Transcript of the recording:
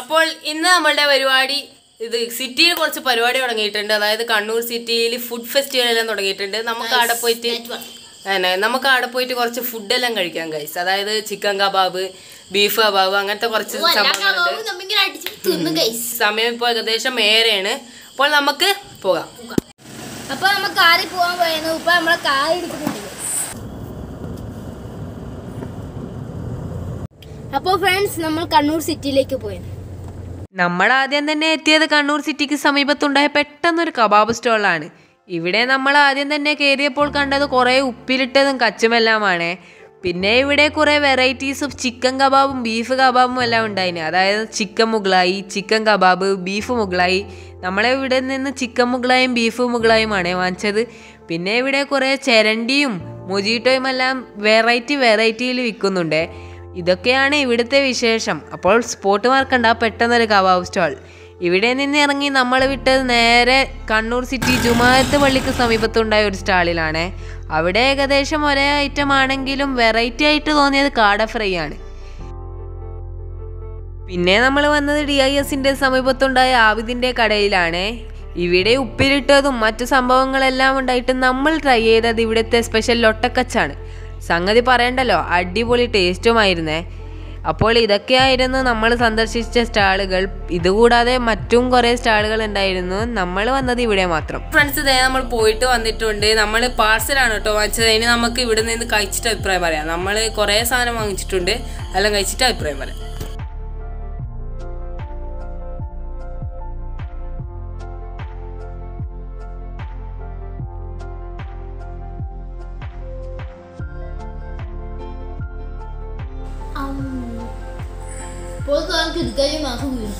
അപ്പോൾ ഇന്ന് നമ്മളുടെ പരിപാടി ഇത് സിറ്റിയിൽ കുറച്ച് പരിപാടി തുടങ്ങിയിട്ടുണ്ട്. അതായത് കണ്ണൂർ സിറ്റിയിൽ ഫുഡ് ഫെസ്റ്റിവൽ എല്ലാം തുടങ്ങിയിട്ടുണ്ട്. നമുക്ക് അവിടെ പോയിട്ട് അങ്ങനെ നമുക്ക് അവിടെ പോയിട്ട് കുറച്ച് ഫുഡെല്ലാം കഴിക്കാം ഗൈസ് അതായത് ചിക്കൻ കബാബ് ബീഫ് കബാബ് അങ്ങനത്തെ കുറച്ച് സംഭവങ്ങളുണ്ട്. തിന്നും സമയം ഇപ്പോൾ ഏകദേശം ഏറെയാണ് അപ്പോൾ നമുക്ക് പോകാം. അപ്പൊ നമ്മൾ കാറിൽ പോകാൻ പോയിരുന്നു. ഇപ്പൊ നമ്മളെ കാർ എടുത്തിട്ടുണ്ട് അപ്പോൾ ഫ്രണ്ട്സ് നമ്മൾ കണ്ണൂർ സിറ്റിയിലേക്ക് പോയത് നമ്മൾ ആദ്യം തന്നെ എത്തിയത് കണ്ണൂർ സിറ്റിക്ക് സമീപത്തുണ്ടായ പെട്ടെന്നൊരു കബാബ് സ്റ്റോളാണ് ഇവിടെ നമ്മൾ ആദ്യം തന്നെ കയറിയപ്പോൾ കണ്ടത് കുറേ ഉപ്പിലിട്ടതും കച്ചുമെല്ലാമാണ്. പിന്നെ ഇവിടെ കുറേ വെറൈറ്റീസ് ഓഫ് ചിക്കൻ കബാബും ബീഫ് കബാബും എല്ലാം ഉണ്ടായിന്. അതായത് chicken Mughlai chicken kebab beef Mughlai. നമ്മളെ ഇവിടെ നിന്ന് ചിക്കൻ മുഗളായും ബീഫ് മുഗളായുമാണ് വാങ്ങിച്ചത്. പിന്നെ ഇവിടെ കുറേ ചിരണ്ടിയും മൊജീറ്റോയും എല്ലാം വെറൈറ്റി വെറൈറ്റിയിൽ വിൽക്കുന്നുണ്ട്. ഇതൊക്കെയാണ് ഇവിടുത്തെ വിശേഷം. അപ്പോൾ സ്പോട്ട് മാർക്കണ്ട പെട്ടെന്നൊരു കബാബ് സ്റ്റോൾ ഇവിടെ നിന്ന് ഇറങ്ങി നമ്മൾ വിട്ടത് നേരെ കണ്ണൂർ സിറ്റി ജുമാഅത്ത് പള്ളിക്ക് സമീപത്തുണ്ടായ ഒരു സ്റ്റാളിലാണ് അവിടെ ഏകദേശം ഒരേ ഐറ്റം ആണെങ്കിലും വെറൈറ്റി ആയിട്ട് തോന്നിയത് കാട ഫ്രൈ ആണ്. പിന്നെ നമ്മൾ വന്നത് ഡി ഐ എസിന്റെ സമീപത്തുണ്ടായ ആവിദിന്റെ കടയിലാണ്. ഇവിടെ ഉപ്പിലിട്ടതും മറ്റു സംഭവങ്ങളെല്ലാം ഉണ്ടായിട്ട് നമ്മൾ ട്രൈ ചെയ്തത് ഇവിടുത്തെ സ്പെഷ്യൽ ലൊട്ടക്കച്ചാണ് സംഗതി പറയണ്ടല്ലോ? അടിപൊളി ടേസ്റ്റുമായിരുന്നേ. അപ്പോൾ ഇതൊക്കെയായിരുന്നു നമ്മൾ സന്ദർശിച്ച സ്റ്റാളുകൾ. ഇതുകൂടാതെ മറ്റും കുറെ സ്റ്റാളുകൾ ഉണ്ടായിരുന്നു. നമ്മൾ വന്നത് ഇവിടെ മാത്രം. ഫ്രണ്ട്സ് ഇതേ നമ്മൾ പോയിട്ട് വന്നിട്ടുണ്ട്. നമ്മൾ പാർസലാണ് കേട്ടോ വാങ്ങിച്ചത്. അതിന് നമുക്ക് ഇവിടെ നിന്ന് കഴിച്ചിട്ട് അഭിപ്രായം പറയാം. നമ്മൾ കുറേ സാധനം വാങ്ങിച്ചിട്ടുണ്ട്. എല്ലാം കഴിച്ചിട്ട് അഭിപ്രായം പറയാം. അപ്പോൾ നമുക്ക് എടുക്കാൻ മാസം വീഴും